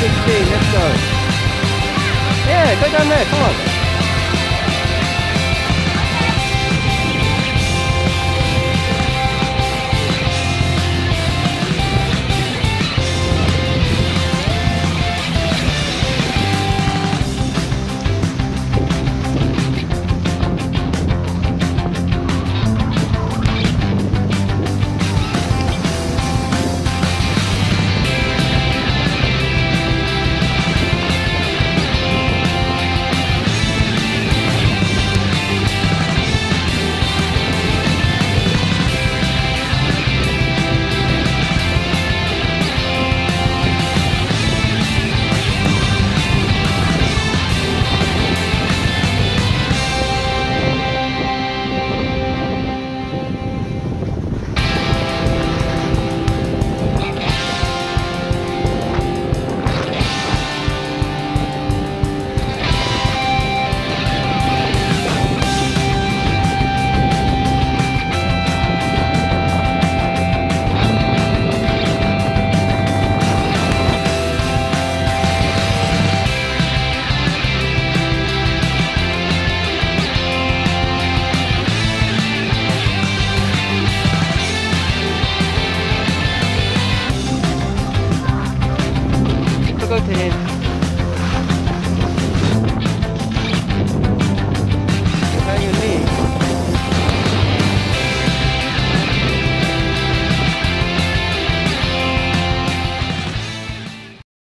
16. Let's go. Yeah, go down there. Come on. go to him.